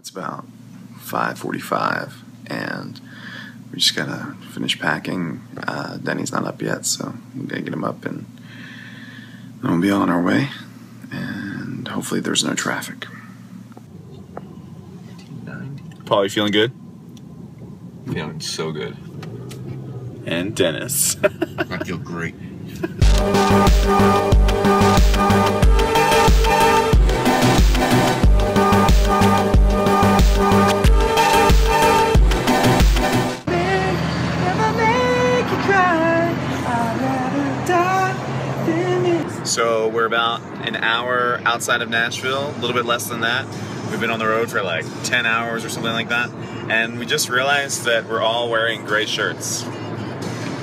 So it's about 5:45, and we just gotta finish packing. Uh, Denny's not up yet, so we gotta get him up, and then we'll be on our way. And hopefully, there's no traffic. Paul, you feeling good? Feeling so good. And Dennis. I feel great. So we're about an hour outside of Nashville, a little bit less than that. We've been on the road for like 10 hours or something like that. And we just realized that we're all wearing gray shirts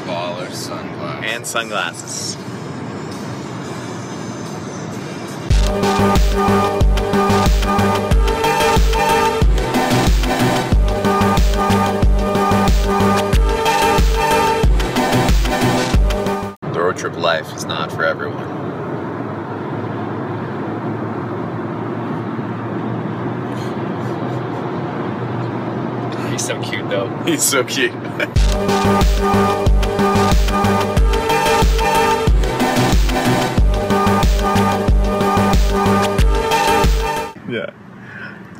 Baller sunglasses. and sunglasses. The road trip life is not for everyone. He's so cute though. He's so cute. yeah.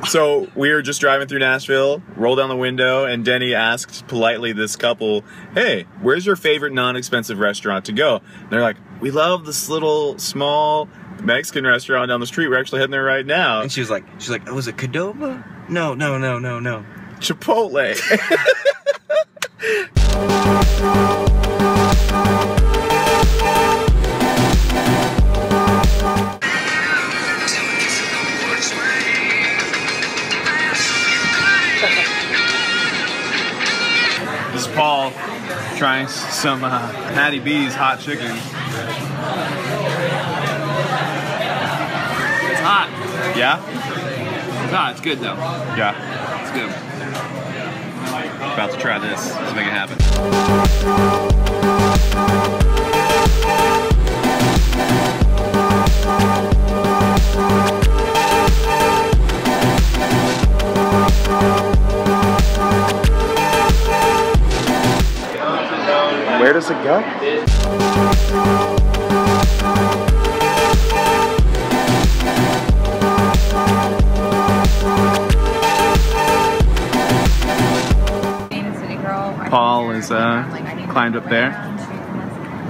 So we were just driving through Nashville, rolled down the window, and Denny asked politely this couple, Hey, where's your favorite non expensive restaurant to go? And they're like, We love this little small Mexican restaurant down the street. We're actually heading there right now. And she was like, she's like, oh, was it Cadova? No, no, no, no, no. Chipotle. This is Paul trying some uh, Hattie B's hot chicken. It's hot. Yeah? It's hot. It's good though. Yeah. It's good. About to try this. Let's make it happen. Where does it go? Paul is, uh, climbed up there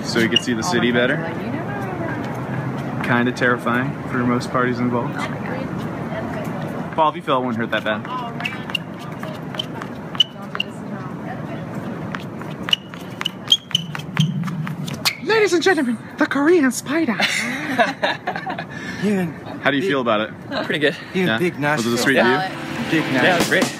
so he could see the city better. Kind of terrifying for most parties involved. Paul, if you fell, it wouldn't hurt that bad. Ladies and gentlemen, the Korean spider. You How do you feel about it? Pretty good. you Yeah? big Was it Nashville. a sweet view? Big Yeah, it was great.